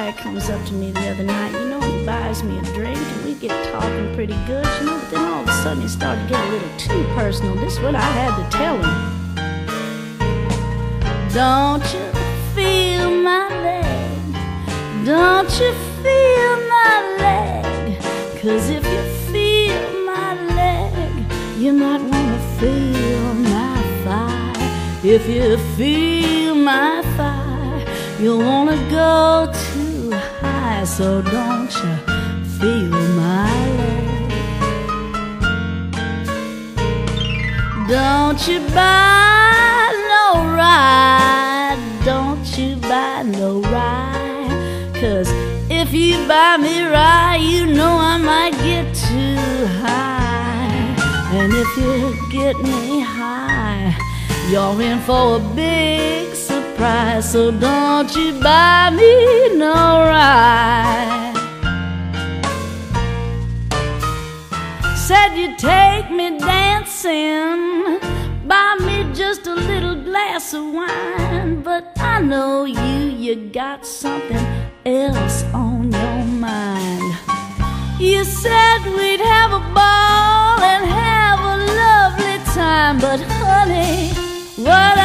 guy comes up to me the other night, you know, he buys me a drink and we get talking pretty good, you know, but then all of a sudden he started to get a little too personal. This is what I had to tell him. Don't you feel my leg? Don't you feel my leg? Cause if you feel my leg, you might wanna feel my thigh. If you feel my thigh, you'll wanna go too So don't you feel my love? Don't you buy no ride? Don't you buy no ride? Cause if you buy me right, you know I might get too high. And if you get me high, you're in for a big surprise. So don't you buy me no ride. Said you'd take me dancing, buy me just a little glass of wine. But I know you, you got something else on your mind. You said we'd have a ball and have a lovely time, but honey, what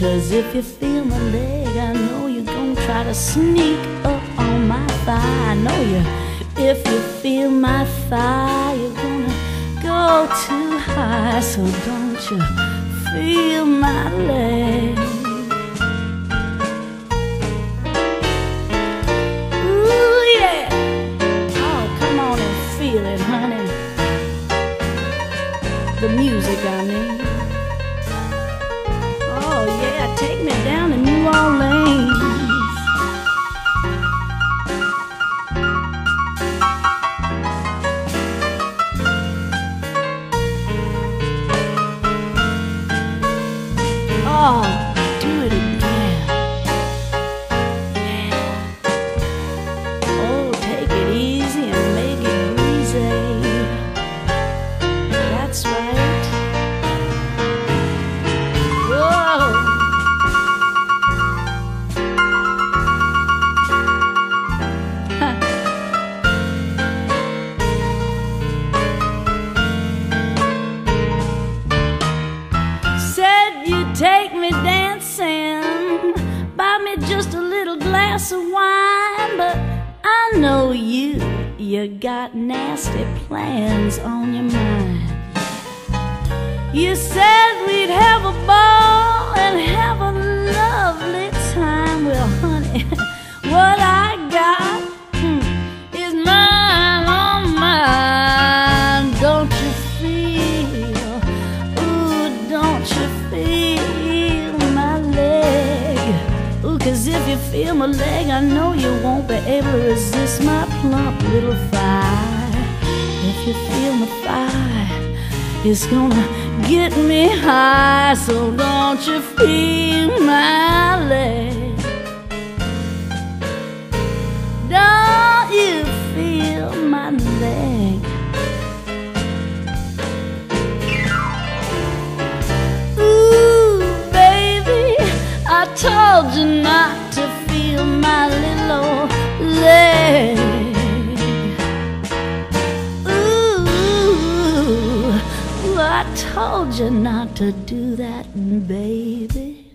cause if you feel my leg, I know you're gonna try to sneak up on my thigh. I know you. If you feel my thigh, you're gonna go too high. So don't you feel my leg? Ooh, yeah. Oh, come on and feel it, honey. The music, I mean. Take me dancing, buy me just a little glass of wine, but I know you, you got nasty plans on your mind. You said we'd have a ball you feel my leg, I know you won't be able to resist my plump little thigh. If you feel my thigh, it's gonna get me high. So don't you feel my leg? Told you not to do that, baby.